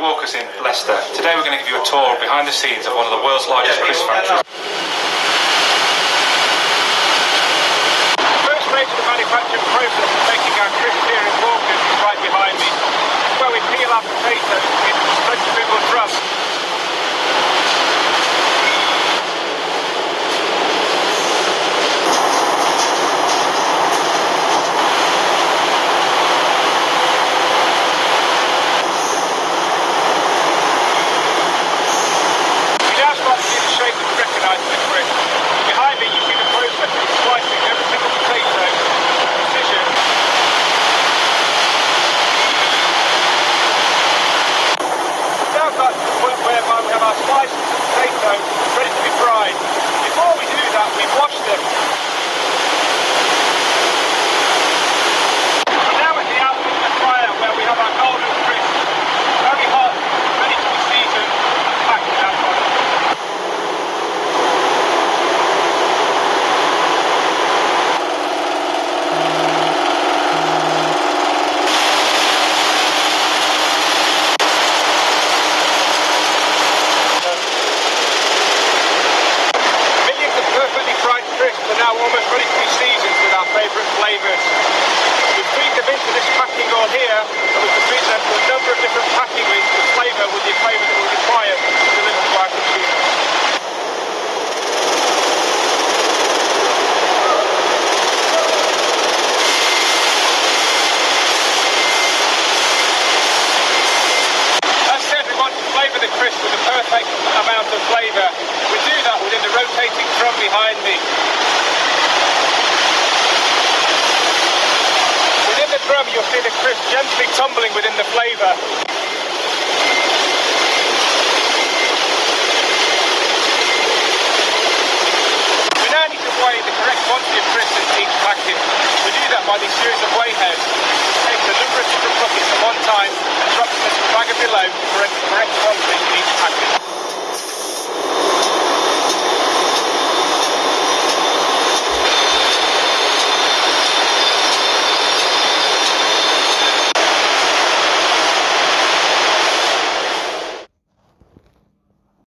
Walkers in Leicester. Today we're going to give you a tour behind the scenes of one of the world's largest crisp factories. First stage of the manufacturing process of making our crisps here in Walkers is right behind me. Where we peel our potatoes in centrifugal drums. We now start to see the shape that we recognise in the crisp. Behind me you see the process of slicing every single potato with precision. We've now got to the point whereby we have our sliced potatoes ready to be fried. Before we do that, we wash them. We're now at the outlet of the fryer where we have our golden crisp. Very hot, ready to be seasoned, packed in that product. Millions of perfectly fried crisps are now almost ready to be seasoned with our favourite flavours. We feed them into this packing on here, and we can feed them to a number of different packing rings to flavour with the flavour that we require to deliver to our consumers. As said, we want to flavour the crisp with the perfect amount of flavour. We do that within the rotating drum behind me. Within the drum, you'll see the crisp gently tumbling within the flavour. We now need to weigh the correct quantity of crisps in each packet. We do that by these series of weigh heads.